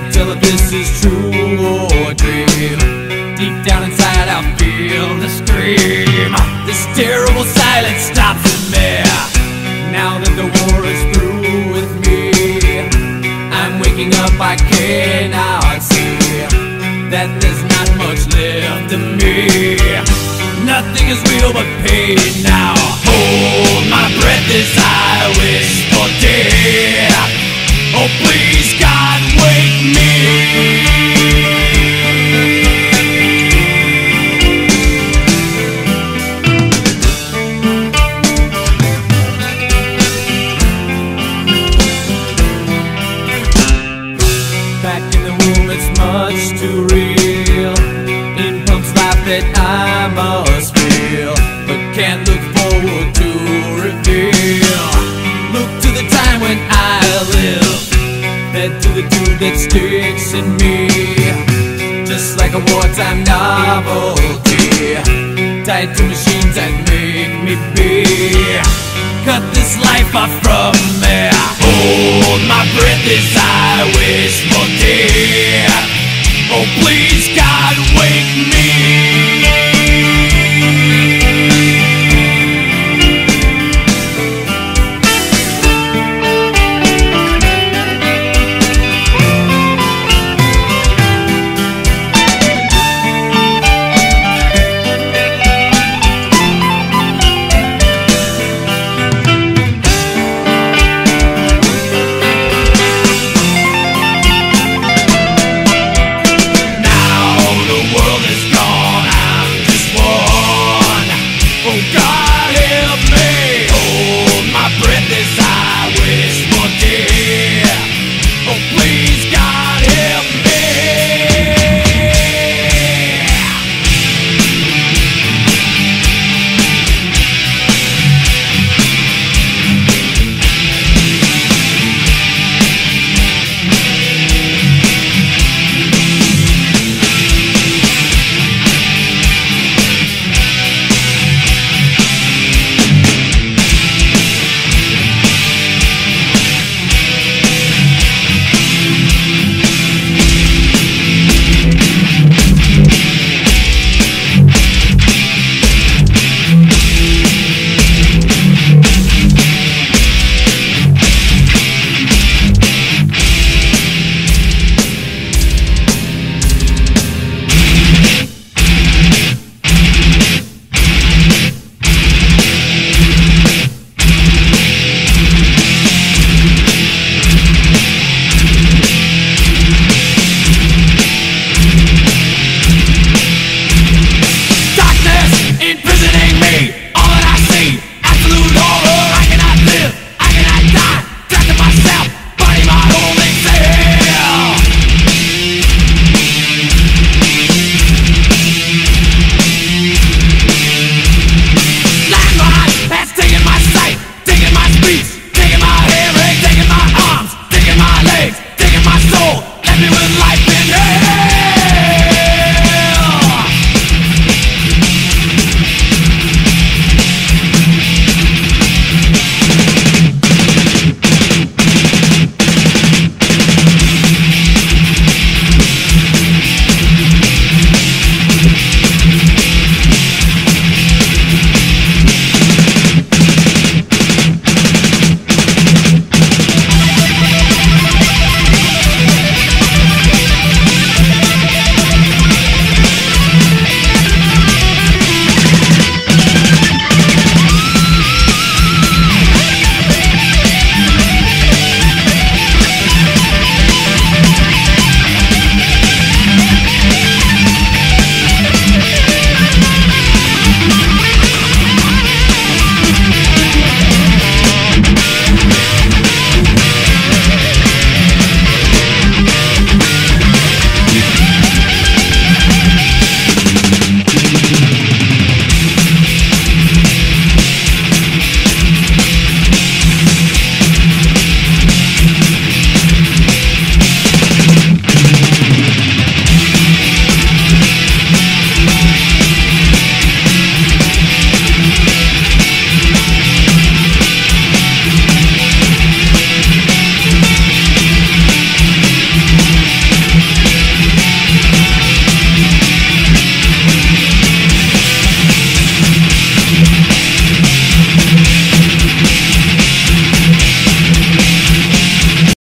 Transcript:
Can't tell if this is true or dream. Deep down inside, I feel the scream. This terrible silence stops in me. Now that the war is through with me, I'm waking up, I cannot see that there's not much left of me. Nothing is real but pain now. that I must feel, but can't look forward to reveal. Look to the time when I live, head to the tune that sticks in me, just like a wartime novelty, tied to machines that make me be. Cut this life off from me. Hold my breath as I wish for dear. Oh please God.